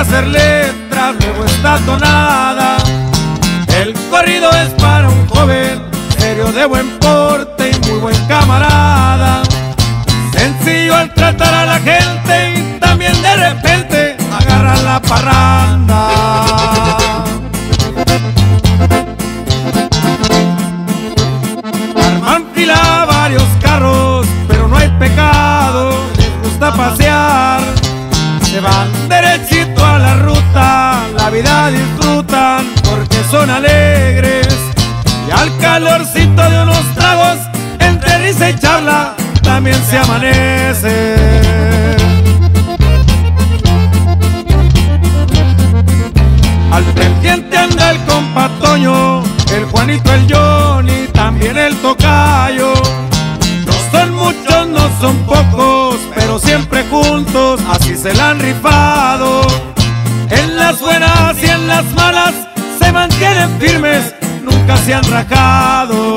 hacer letras, luego está tonada. El corrido es para un joven, serio de buen porte y muy buen camarada. Sencillo al tratar a la gente y también de repente agarra la parrada. Son alegres. Y al calorcito de unos tragos, entre risa y charla, también se amanece. Al pendiente anda el compa Toño, el Juanito, el Johnny, también el Tocayo. No son muchos, no son pocos, pero siempre juntos, así se la han rifado. En las buenas y en las malas se mantienen firmes, nunca se han rajado.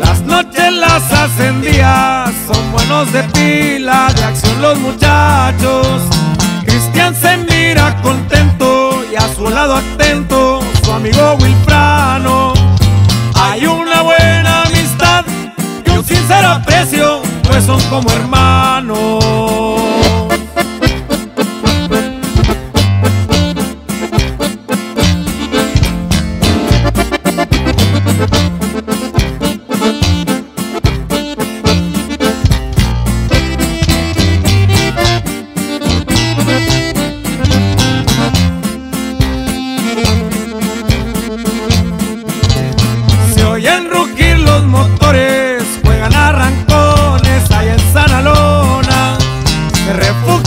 Las noches las hacen días, son buenos de pila, de acción los muchachos. Cristian se mira contento y a su lado atento su amigo Wilfrano. Hay una buena amistad y un sincero aprecio, pues son como hermanos.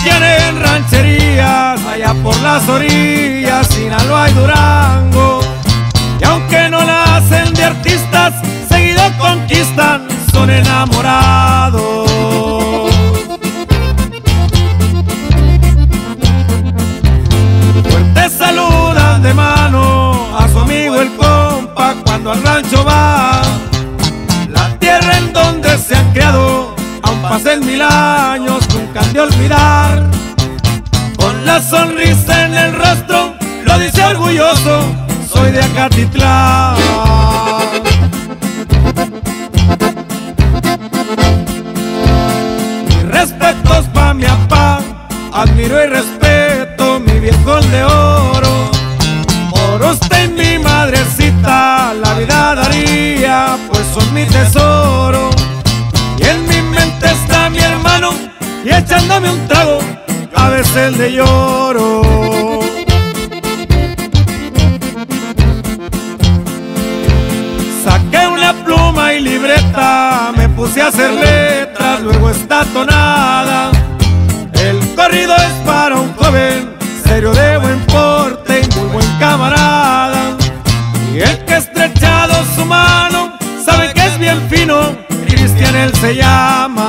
Refugian en rancherías allá por las orillas, Sinaloa y Durango. Y aunque no nacen de artistas, seguido conquistan, son enamorados. Fuerte saludan de mano a su amigo el compa cuando al rancho va. La tierra en donde se han criado, aun pasen mil años, nunca han de olvidar. Con la sonrisa en el rostro, lo dice orgulloso, soy de Acatitlán. echándome un trago, a veces le lloro. Saqué una pluma y libreta, me puse a hacer letras, luego esta tonada. El corrido es para un joven, serio de buen porte y muy buen camarada. Y el que ha estrechado su mano, sabe que es bien fino, Cristian él se llama.